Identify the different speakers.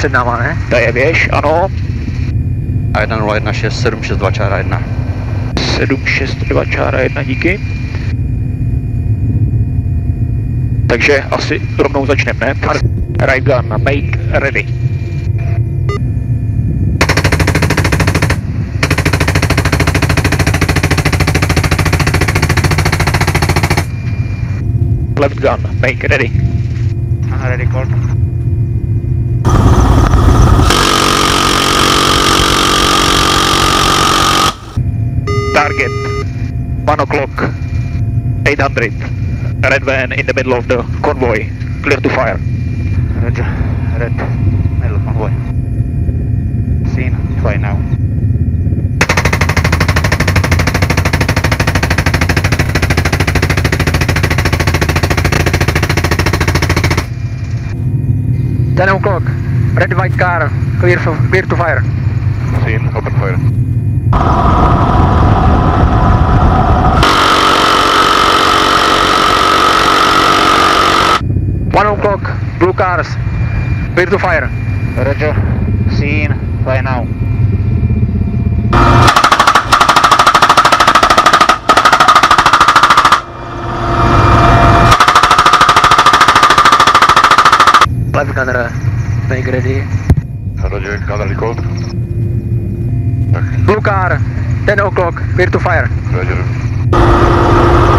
Speaker 1: před náma, ne?
Speaker 2: To je věž, ano.
Speaker 3: A 1016 762 čára 1.
Speaker 2: 762 čára 1, díky. Takže asi rovnou začneme, ne? Right gun, make ready. Left gun, make ready.
Speaker 4: Ready, call.
Speaker 2: Target, 1 o'clock, 800. Red van in the middle of the convoy, clear to fire.
Speaker 4: Roger. Red. Middle convoy. Seen. Fly now.
Speaker 1: Ten o'clock. Red white car. Clear, for, clear to fire.
Speaker 4: Seen. Open fire.
Speaker 1: One o'clock. Blue cars. Clear to fire.
Speaker 4: Roger. Seen. Fly now.
Speaker 1: Left gunner. Make ready.
Speaker 4: Roger. Gunner called.
Speaker 1: Blue car. 10 o'clock. Clear to fire.
Speaker 4: Roger.